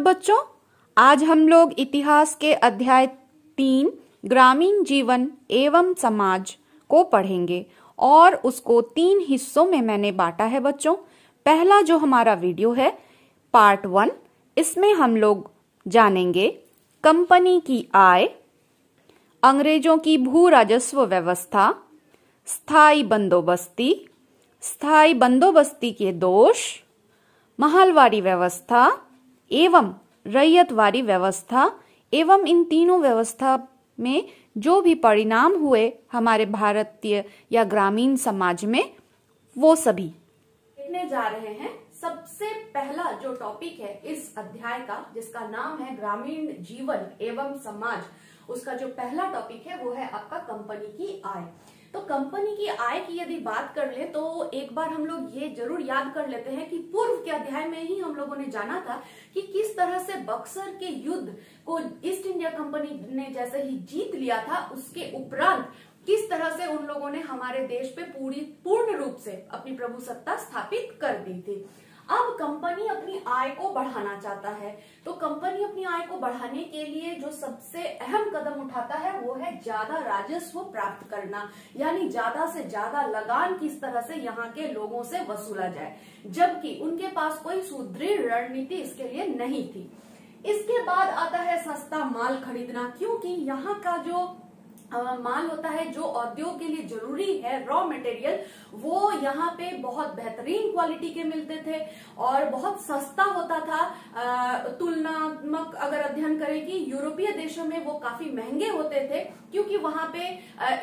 बच्चों। आज हम लोग इतिहास के अध्याय तीन, ग्रामीण जीवन एवं समाज को पढ़ेंगे और उसको तीन हिस्सों में मैंने बांटा है बच्चों। पहला जो हमारा वीडियो है, पार्ट वन, इसमें हम लोग जानेंगे कंपनी की आय, अंग्रेज़ों की भू राजस्व व्यवस्था स्थायी बंदोबस्ती स्थायी बंदोबस्ती के दोष, महलवारी व्यवस्था एवं रैयत रैयतवारी व्यवस्था एवं इन तीनों व्यवस्था में जो भी परिणाम हुए हमारे भारतीय या ग्रामीण समाज में, वो सभी। देखने जा रहे हैं, सबसे पहला जो टॉपिक है इस अध्याय का, जिसका नाम है ग्रामीण जीवन एवं समाज, उसका जो पहला टॉपिक है वो है आपका कंपनी की आय। तो कंपनी की आय की यदि बात कर ले तो एक बार हम लोग ये ज़रूर याद कर लेते हैं कि पूर्व के अध्याय में ही हम लोगों ने जाना था कि किस तरह से बक्सर के युद्ध को ईस्ट इंडिया कंपनी ने जैसे ही जीत लिया था, उसके उपरांत किस तरह से उन लोगों ने हमारे देश पे पूरी, पूर्ण रूप से अपनी प्रभु सत्ता स्थापित कर दी थी। अब कंपनी अपनी आय को बढ़ाना चाहता है तो कंपनी अपनी आय को बढ़ाने के लिए जो सबसे अहम कदम उठाता है, वो है ज़्यादा राजस्व प्राप्त करना, यानी ज़्यादा से ज़्यादा लगान किस तरह से यहाँ के लोगों से वसूला जाए, जबकि उनके पास कोई सुदृढ़ रणनीति इसके लिए नहीं थी। इसके बाद आता है सस्ता माल खरीदना, क्योंकि यहाँ का जो माल होता है जो औद्योग के लिए ज़रूरी है रॉ मटेरियल वो यहाँ पे बहुत बेहतरीन क्वालिटी के मिलते थे और बहुत सस्ता होता था। तुलनात्मक अगर अध्ययन करें कि यूरोपीय देशों में वो काफ़ी महँगे होते थे, क्योंकि वहाँ पे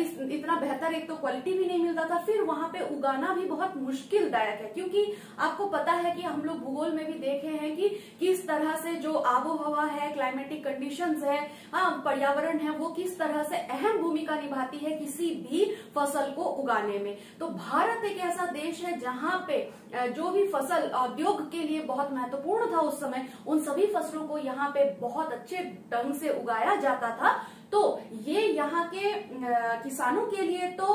इस, इतना बेहतर एक तो क्वालिटी भी नहीं मिलता था, फिर वहाँ पे उगाना भी बहुत मुश्किल दायक है, क्योंकि आपको पता है कि हम लोग भूगोल में भी देखे हैं कि किस तरह से जो आबो हवा है क्लाइमेटिक कंडीशंस है हाँ पर्यावरण है, वो किस तरह से अहम भूमिका निभाती है किसी भी फ़सल को उगाने में। तो भारत एक ऐसा देश है जहाँ पे जो भी फ़सल उद्योग के लिए बहुत महत्वपूर्ण था उस समय, उन सभी फ़सलों को यहाँ पे बहुत अच्छे ढंग से उगाया जाता था। तो ये यहाँ के किसानों के लिए तो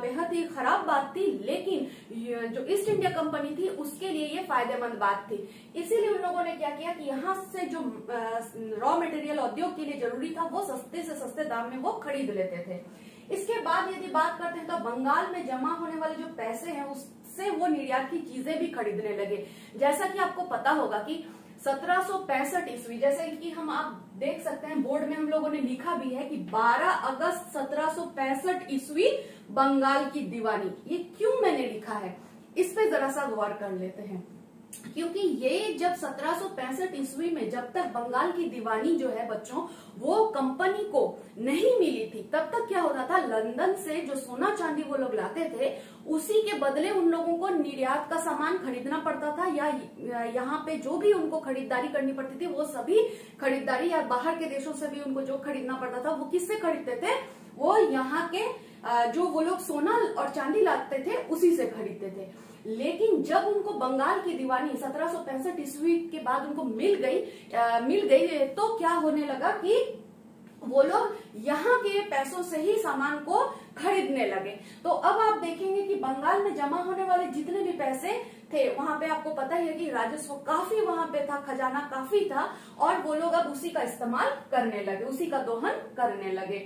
बेहद ही खराब बात थी, लेकिन जो ईस्ट इंडिया कंपनी थी, उसके लिए ये फ़ायदेमंद बात थी। इसीलिए उन लोगों ने क्या किया कि यहाँ से जो रॉ मटेरियल उद्योग के लिए ज़रूरी था, वो सस्ते से सस्ते दाम में वो खरीद लेते थे। इसके बाद यदि बात करते हैं तो बंगाल में जमा होने वाले जो पैसे हैं, उससे वो निर्यात की चीज़ें भी खरीदने लगे। जैसा कि आपको पता होगा कि सत्रह ईस्वी, जैसे कि हम आप देख सकते हैं, बोर्ड में हम लोगों ने लिखा भी है कि 12 अगस्त सत्रह ईस्वी, बंगाल की दीवानी। ये क्यों मैंने लिखा है? इस पे जरा सा गौर कर लेते हैं। क्योंकि ये जब सत्रह सौ पैंसठ ईस्वी में जब तक बंगाल की दीवानी जो है बच्चों, वो कंपनी को नहीं मिली थी, तब तक क्या होता था? लंदन से जो सोना चांदी वो लोग लाते थे, उसी के बदले उन लोगों को निर्यात का सामान खरीदना पड़ता था, या यहाँ पे जो भी उनको खरीदारी करनी पड़ती थी, वो सभी खरीदारी, या बाहर के देशों से भी उनको जो खरीदना पड़ता था, वो किससे खरीदते थे? वो यहाँ के जो वो लोग सोना और चांदी लाते थे उसी से खरीदते थे। लेकिन जब उनको बंगाल की दीवानी सत्रह सौ पैंसठ ईस्वी के बाद उनको मिल गई आ, मिल गई तो क्या होने लगा कि वो लोग यहाँ के पैसों से ही सामान को खरीदने लगे। तो अब आप देखेंगे कि बंगाल में जमा होने वाले जितने भी पैसे थे वहाँ पे आपको पता ही है कि राजस्व काफ़ी वहाँ पे था खजाना काफ़ी था और वो लोग अब उसी का इस्तेमाल करने लगे उसी का दोहन करने लगे।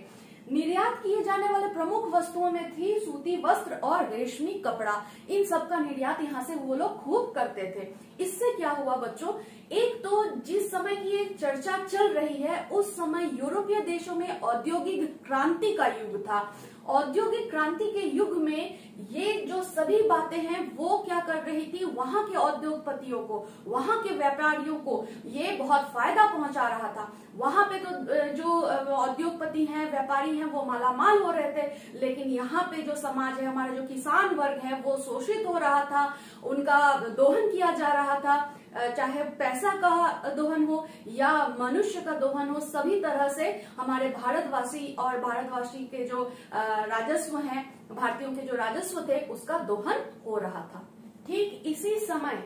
निर्यात किए जाने वाले प्रमुख वस्तुओं में थी सूती वस्त्र और रेशमी कपड़ा। इन सब का निर्यात यहाँ से वो लोग खूब करते थे। इससे क्या हुआ बच्चों? एक तो जिस समय की एक चर्चा चल रही है, उस समय यूरोपीय देशों में औद्योगिक क्रांति का युग था। औद्योगिक क्रांति के युग में ये जो सभी बातें हैं, वो क्या कर रही थी? वहाँ के औद्योगपतियों को, वहाँ के व्यापारियों को ये बहुत फ़ायदा पहुँचा रहा था। वहाँ पे तो जो औद्योगपति हैं, व्यापारी हैं, वो मालामाल हो रहे थे। लेकिन यहाँ पे जो समाज है, हमारा जो किसान वर्ग है, वो शोषित हो रहा था। उनका दोहन किया जा रहा था। चाहे पैसा का दोहन हो या मनुष्य का दोहन हो, सभी तरह से हमारे भारतवासी और भारतवासी के जो राजस्व हैं, भारतीयों के जो राजस्व थे, उसका दोहन हो रहा था। ठीक इसी समय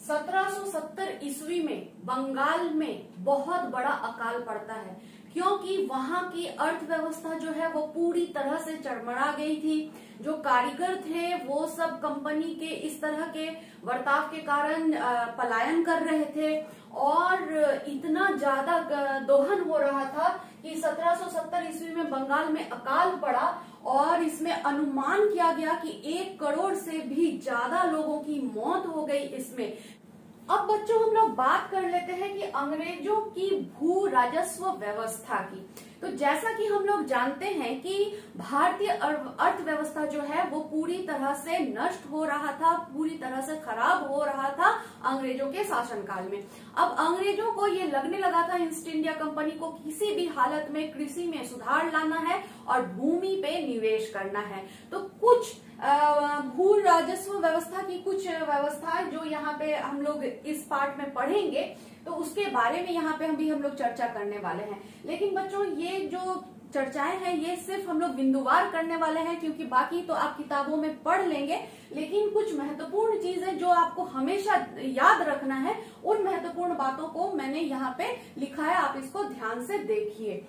1770 ईस्वी में बंगाल में बहुत बड़ा अकाल पड़ता है। क्योंकि वहाँ की अर्थव्यवस्था जो है वो पूरी तरह से चरमरा गई थी। जो कारीगर थे, वो सब कंपनी के इस तरह के बर्ताव के कारण पलायन कर रहे थे और इतना ज़्यादा दोहन हो रहा था कि 1770 ईस्वी में बंगाल में अकाल पड़ा और इसमें अनुमान किया गया कि एक करोड़ से भी ज़्यादा लोगों की मौत हो गई इसमें। अब बच्चों, हम लोग बात कर लेते हैं कि अंग्रेज़ों की भू राजस्व व्यवस्था की। तो जैसा कि हम लोग जानते हैं कि भारतीय अर्थव्यवस्था जो है, वो पूरी तरह से नष्ट हो रहा था, पूरी तरह से खराब हो रहा था अंग्रेज़ों के शासनकाल में। अब अंग्रेज़ों को ये लगने लगा था ईस्ट इंडिया कंपनी को किसी भी हालत में कृषि में सुधार लाना है और भूमि पे निवेश करना है। तो कुछ भू राजस्व व्यवस्था की कुछ व्यवस्था जो यहाँ पे हम लोग इस पार्ट में पढ़ेंगे तो उसके बारे में यहाँ पे हम भी हम लोग चर्चा करने वाले हैं। लेकिन बच्चों, ये जो चर्चाएँ हैं, ये सिर्फ़ हम लोग बिंदुवार करने वाले हैं, क्योंकि बाकी तो आप किताबों में पढ़ लेंगे। लेकिन कुछ महत्वपूर्ण चीज़ें जो आपको हमेशा याद रखना है, उन महत्वपूर्ण बातों को मैंने यहाँ पे लिखा है, आप इसको ध्यान से देखिए।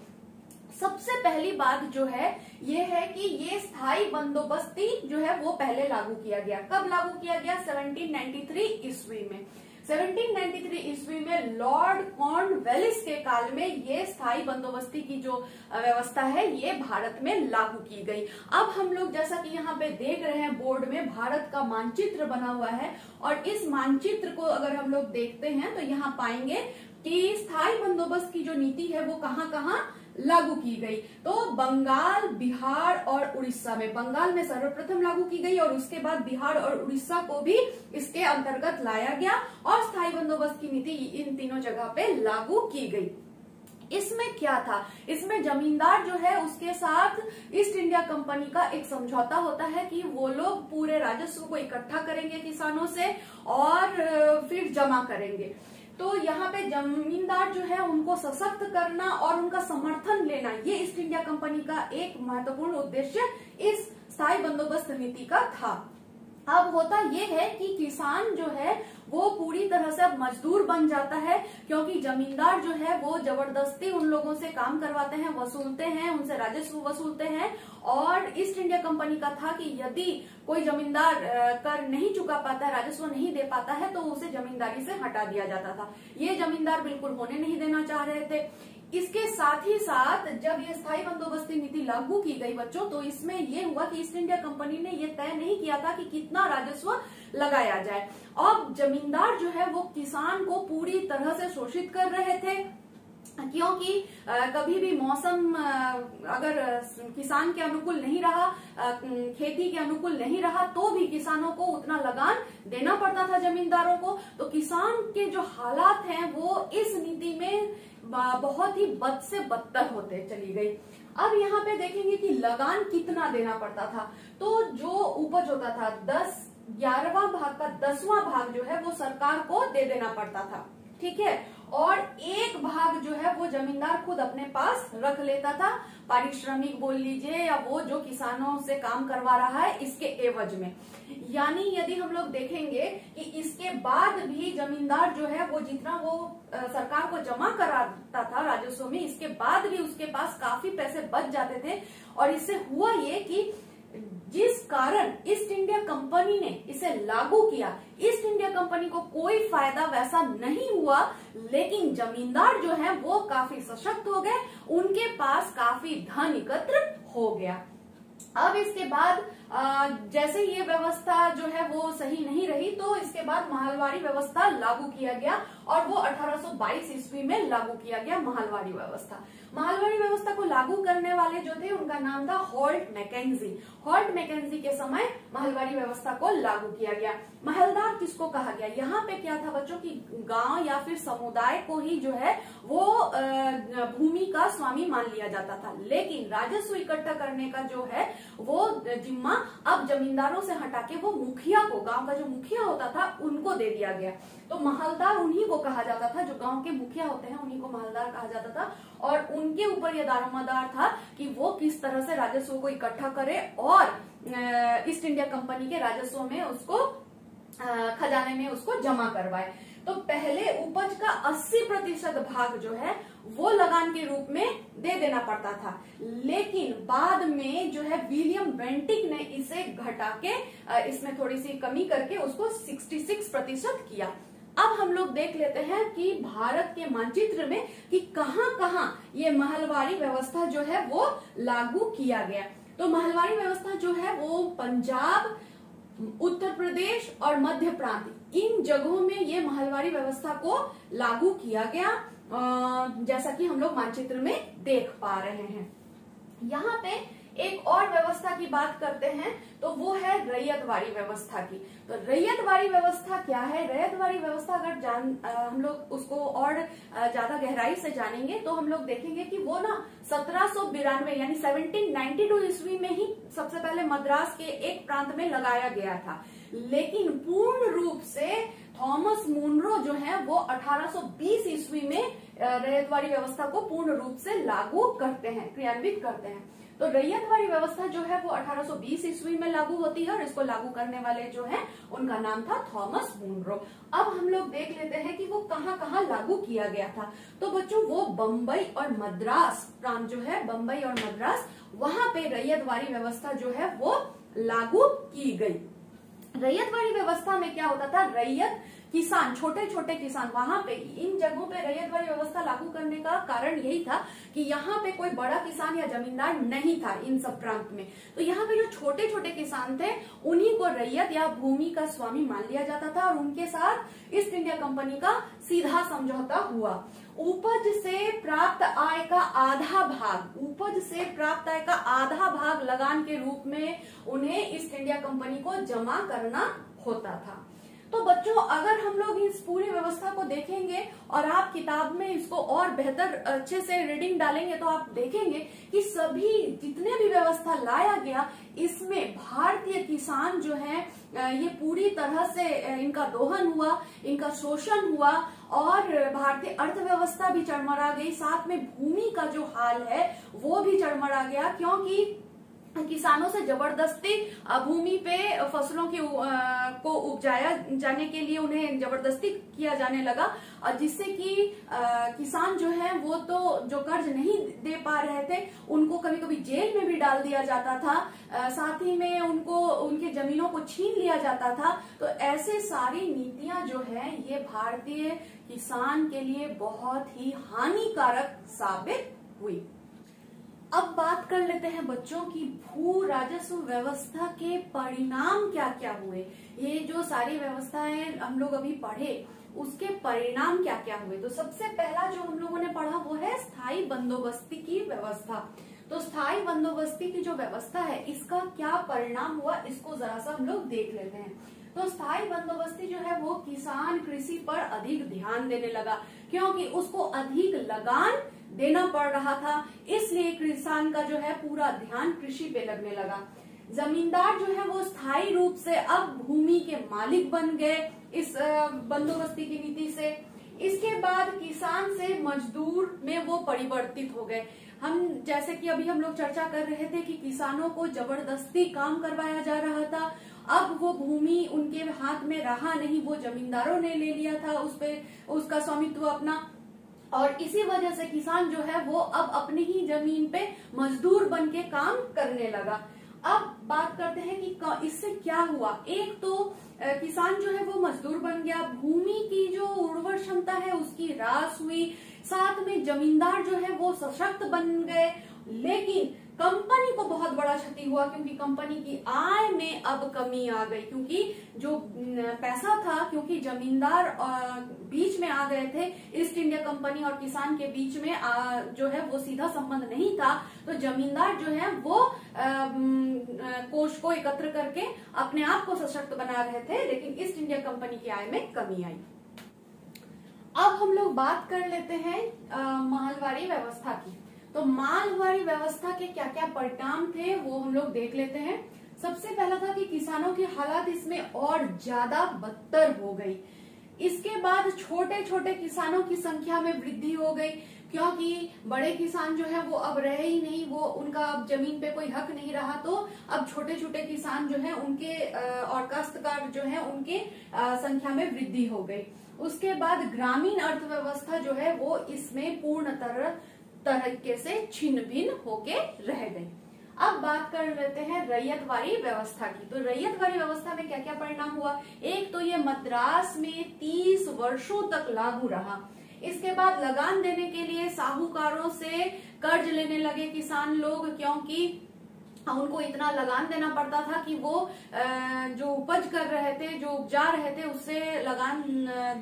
सबसे पहली बात जो है, ये है कि ये स्थायी बंदोबस्ती जो है, वो पहले लागू किया गया। कब लागू किया गया? 1793 ईस्वी में। 1793 ईस्वी में लॉर्ड कॉर्नवेलिस के काल में ये स्थायी बंदोबस्ती की जो व्यवस्था है, ये भारत में लागू की गई। अब हम लोग जैसा कि यहाँ पे देख रहे हैं, बोर्ड में भारत का मानचित्र बना हुआ है, और इस मानचित्र को अगर हम लोग देखते हैं तो यहाँ पाएँगे कि स्थायी बंदोबस्त की जो नीति है वो कहाँ कहाँ लागू की गई? तो बंगाल, बिहार और उड़ीसा में। बंगाल में सर्वप्रथम लागू की गई और उसके बाद बिहार और उड़ीसा को भी इसके अंतर्गत लाया गया और स्थायी बंदोबस्त की नीति इन तीनों जगह पे लागू की गई। इसमें क्या था? इसमें जमींदार जो है उसके साथ ईस्ट इंडिया कंपनी का एक समझौता होता है कि वो लोग पूरे राजस्व को इकट्ठा करेंगे किसानों से और फिर जमा करेंगे। तो यहाँ पे जमींदार जो है उनको सशक्त करना और उनका समर्थन लेना, ये ईस्ट इंडिया कंपनी का एक महत्वपूर्ण उद्देश्य इस स्थायी बंदोबस्त नीति का था। अब होता ये है कि किसान जो है, वो पूरी तरह से अब मजदूर बन जाता है, क्योंकि जमींदार जो है, वो ज़बरदस्ती उन लोगों से काम करवाते हैं, वसूलते हैं, उनसे राजस्व वसूलते हैं। और ईस्ट इंडिया कंपनी का था कि यदि कोई जमींदार कर नहीं चुका पाता, राजस्व नहीं दे पाता है तो उसे जमींदारी से हटा दिया जाता था। ये जमींदार बिल्कुल होने नहीं देना चाह रहे थे। इसके साथ ही साथ जब ये स्थायी बंदोबस्ती नीति लागू की गई बच्चों तो इसमें ये हुआ कि ईस्ट इंडिया कंपनी ने ये तय नहीं किया था कि कितना राजस्व लगाया जाए। अब जमींदार जो है वो किसान को पूरी तरह से शोषित कर रहे थे। क्योंकि कभी भी मौसम अगर किसान के अनुकूल नहीं रहा खेती के अनुकूल नहीं रहा तो भी किसानों को उतना लगान देना पड़ता था जमींदारों को। तो किसान के जो हालात हैं, वो इस नीति में बहुत ही बद से बदतर होते चली गई। अब यहाँ पे देखेंगे कि लगान कितना देना पड़ता था। तो जो उपज होता था, दस, ग्यारहवा भाग का दसवां भाग जो है, वो सरकार को दे देना पड़ता था। ठीक है? और एक भाग जो है वो जमींदार खुद अपने पास रख लेता था। पारिश्रमिक बोल लीजिए या वो जो किसानों से काम करवा रहा है, इसके एवज में। यानी यदि हम लोग देखेंगे कि इसके बाद भी जमींदार जो है वो जितना वो सरकार को जमा कराता था राजस्व में, इसके बाद भी उसके पास काफ़ी पैसे बच जाते थे। और इससे हुआ ये कि कारण ईस्ट इंडिया कंपनी ने इसे लागू किया। ईस्ट इंडिया कंपनी को कोई फ़ायदा वैसा नहीं हुआ, लेकिन जमींदार जो है, वो काफ़ी सशक्त हो गए। उनके पास काफ़ी धन एकत्र हो गया। अब इसके बाद जैसे ये व्यवस्था जो है वो सही नहीं रही तो इसके बाद महलवाड़ी व्यवस्था लागू किया गया और वो 1822 ईस्वी में लागू किया गया महलवाड़ी व्यवस्था। महलवाड़ी व्यवस्था को लागू करने वाले जो थे, उनका नाम था हॉल्ट मैकेजी। हॉल्ट मैकेजी के समय महलवाड़ी व्यवस्था को लागू किया गया। महलदार किसको कहा गया? यहाँ पे क्या था बच्चों की गाँव या फिर समुदाय को ही जो है वो भूमि का स्वामी मान लिया जाता था। लेकिन राजस्व इकट्ठा करने का जो है वो जिम्मा अब जमींदारों से हटा के वो मुखिया को, गाँव का जो मुखिया होता था, उनको दे दिया गया। तो महलदार उन्हीं को कहा जाता था, जो गाँव के मुखिया होते हैं, उन्हीं को महलदार कहा जाता था। और उनके ऊपर यह दारोमदार था कि वो किस तरह से राजस्व को इकट्ठा करे और ईस्ट इंडिया कंपनी के राजस्व में उसको खजाने में उसको जमा करवाए। तो पहले उपज का 80 प्रतिशत भाग जो है, वो लगान के रूप में दे देना पड़ता था। लेकिन बाद में जो है, विलियम बेंटिक ने इसे घटा के इसमें थोड़ी सी कमी करके उसको 66 प्रतिशत किया। अब हम लोग देख लेते हैं कि भारत के मानचित्र में कि कहाँ कहाँ ये महलवारी व्यवस्था जो है, वो लागू किया गया। तो महलवारी व्यवस्था जो है, वो पंजाब उत्तर प्रदेश और मध्य प्रांत। इन जगहों में ये महलवारी व्यवस्था को लागू किया गया जैसा कि हम लोग मानचित्र में देख पा रहे हैं। यहाँ पे एक और व्यवस्था की बात करते हैं तो वो है रैयतवाड़ी व्यवस्था की। तो रैयतवाड़ी व्यवस्था क्या है? रैयतवाड़ी व्यवस्था अगर जान आ, हम लोग उसको और ज़्यादा गहराई से जानेंगे तो हम लोग देखेंगे कि वो ना सत्रह यानी 1792 ईस्वी में ही सबसे पहले मद्रास के एक प्रांत में लगाया गया था। लेकिन पूर्ण रूप से थॉमस मुनरो जो है वो 1820 ईस्वी में रैयतवाड़ी व्यवस्था को पूर्ण रूप से लागू करते हैं क्रियान्वित करते हैं। तो रैयतवाड़ी व्यवस्था जो है वो 1820 ईस्वी में लागू होती है और इसको लागू करने वाले जो है, उनका नाम था थॉमस मुनरो। अब हम लोग देख लेते हैं कि वो कहाँ कहाँ लागू किया गया था। तो बच्चों, वो बम्बई और मद्रास प्रांत जो है बम्बई और मद्रास, वहाँ पे रैयतवाड़ी व्यवस्था जो है वो लागू की गई। रैयतवाड़ी व्यवस्था में क्या होता था? रैयत किसान छोटे छोटे किसान, वहाँ पे इन जगहों पे रैयत वाली व्यवस्था लागू करने का कारण यही था कि यहाँ पे कोई बड़ा किसान या जमींदार नहीं था इन सब प्रांत में। तो यहाँ पे जो छोटे छोटे किसान थे, उन्हीं को रैयत या भूमि का स्वामी मान लिया जाता था और उनके साथ ईस्ट इंडिया कंपनी का सीधा समझौता हुआ। उपज से प्राप्त आय का आधा भाग, उपज से प्राप्त आय का आधा भाग लगान के रूप में उन्हें ईस्ट इंडिया कंपनी को जमा करना होता था। तो बच्चों, अगर हम लोग इस पूरी व्यवस्था को देखेंगे और आप किताब में इसको और बेहतर अच्छे से रीडिंग डालेंगे तो आप देखेंगे कि सभी जितने भी व्यवस्था लाया गया, इसमें भारतीय किसान जो है ये पूरी तरह से इनका दोहन हुआ, इनका शोषण हुआ और भारतीय अर्थव्यवस्था भी चरमरा गई। साथ में भूमि का जो हाल है, वो भी चरमरा गया, क्योंकि किसानों से ज़बरदस्ती भूमि पे फ़सलों की को उपजाया जाने के लिए उन्हें ज़बरदस्ती किया जाने लगा और जिससे कि किसान जो है, वो तो जो कर्ज नहीं दे पा रहे थे, उनको कभी कभी जेल में भी डाल दिया जाता था साथ ही में उनको, उनके जमीनों को छीन लिया जाता था। तो ऐसे सारी नीतियाँ जो है, ये भारतीय किसान के लिए बहुत ही हानिकारक साबित हुई। अब बात कर लेते हैं बच्चों की भू राजस्व व्यवस्था के परिणाम क्या क्या हुए? ये जो सारी व्यवस्थाएँ हम लोग अभी पढ़े, उसके परिणाम क्या क्या हुए? तो सबसे पहला जो हम लोगों ने पढ़ा वो है स्थायी बंदोबस्ती की व्यवस्था। तो स्थायी बंदोबस्ती की जो व्यवस्था है, इसका क्या परिणाम हुआ, इसको जरा सा हम लोग देख लेते हैं। तो स्थायी बंदोबस्ती जो है वो किसान कृषि पर अधिक ध्यान देने लगा, क्योंकि उसको अधिक लगान देना पड़ रहा था, इसलिए किसान का जो है पूरा ध्यान कृषि पे लगने लगा। जमींदार जो है वो स्थायी रूप से अब भूमि के मालिक बन गए इस बंदोबस्ती की नीति से। इसके बाद किसान से मजदूर में वो परिवर्तित हो गए। हम, जैसे कि अभी हम लोग चर्चा कर रहे थे कि किसानों को ज़बरदस्ती काम करवाया जा रहा था, अब वो भूमि उनके हाथ में रहा नहीं, वो जमींदारों ने ले लिया था, उस पे उसका स्वामित्व अपना। और इसी वजह से किसान जो है वो अब अपनी ही ज़मीन पे मजदूर बन के काम करने लगा। अब बात करते हैं कि इससे क्या हुआ? एक तो किसान जो है वो मजदूर बन गया। भूमि की जो उर्वर क्षमता है, उसकी रास हुई। साथ में जमींदार जो है वो सशक्त बन गए। लेकिन कंपनी को बहुत बड़ा क्षति हुआ क्योंकि कंपनी की आय में अब कमी आ गई क्योंकि जो पैसा था क्योंकि जमींदार बीच में आ गए थे ईस्ट इंडिया कंपनी और किसान के बीच में आ, जो है वो सीधा संबंध नहीं था तो जमींदार जो है वो कोष को एकत्र करके अपने आप को सशक्त बना रहे थे लेकिन ईस्ट इंडिया कंपनी की आय में कमी आई। अब हम लोग बात कर लेते हैं मालवाड़ी व्यवस्था की। तो मालवाड़ी व्यवस्था के क्या क्या परिणाम थे, वो हम लोग देख लेते हैं। सबसे पहला था कि किसानों की हालात इसमें और ज़्यादा बदतर हो गई। इसके बाद छोटे छोटे किसानों की संख्या में वृद्धि हो गई, क्योंकि बड़े किसान जो है, वो अब रहे ही नहीं, वो उनका अब ज़मीन पे कोई हक नहीं रहा तो अब छोटे छोटे किसान जो है, उनके और काश्तकार जो है, उनके संख्या में वृद्धि हो गई। उसके बाद ग्रामीण अर्थव्यवस्था जो है, वो इसमें पूर्ण तरह तरीके से छिन्न भिन्न होके रह गई। अब बात कर लेते हैं रैयत रैयतवारी व्यवस्था की। तो रैयत रैयतवारी व्यवस्था में क्या क्या परिणाम हुआ? एक तो ये मद्रास में तीस वर्षों तक लागू रहा। इसके बाद लगान देने के लिए साहूकारों से कर्ज लेने लगे किसान लोग, क्योंकि उनको इतना लगान देना पड़ता था कि वो जो उपज कर रहे थे, जो उपजा रहे थे, उससे लगान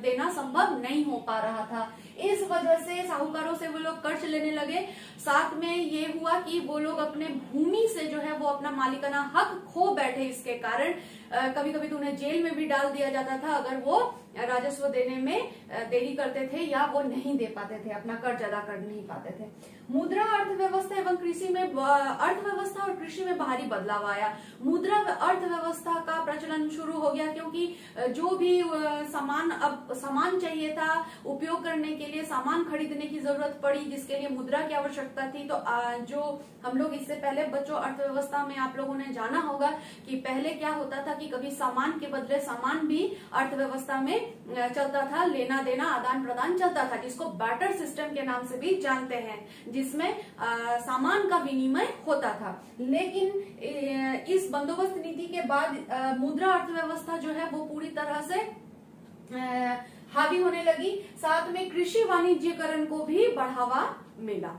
देना संभव नहीं हो पा रहा था। इस वजह से साहूकारों से वो लोग कर्ज लेने लगे। साथ में ये हुआ कि वो लोग अपने भूमि से जो है, वो अपना मालिकाना हक खो बैठे इसके कारण। कभी कभी तो उन्हें जेल में भी डाल दिया जाता था, अगर वो राजस्व देने में देरी करते थे या वो नहीं दे पाते थे, अपना कर्ज अदा कर नहीं पाते थे। मुद्रा अर्थव्यवस्था एवं कृषि में अर्थव्यवस्था और कृषि में भारी बदलाव आया। मुद्रा अर्थव्यवस्था का प्रचलन शुरू हो गया क्योंकि जो भी सामान अब, सामान चाहिए था, उपयोग करने के लिए, सामान खरीदने की ज़रूरत पड़ी, जिसके लिए मुद्रा की आवश्यकता थी तो जो हम लोग इससे पहले बच्चों अर्थव्यवस्था में आप लोगों ने जाना होगा कि पहले क्या होता था कि कभी सामान के बदले सामान भी अर्थव्यवस्था में चलता था, लेना देना, आदान प्रदान चलता था, जिसको बैटर सिस्टम के नाम से भी जानते हैं, जिसमें सामान का विनिमय होता था। लेकिन इस बंदोबस्त नीति के बाद मुद्रा अर्थव्यवस्था जो है वो पूरी तरह से हावी होने लगी। साथ में कृषि वाणिज्यकरण को भी बढ़ावा मिला।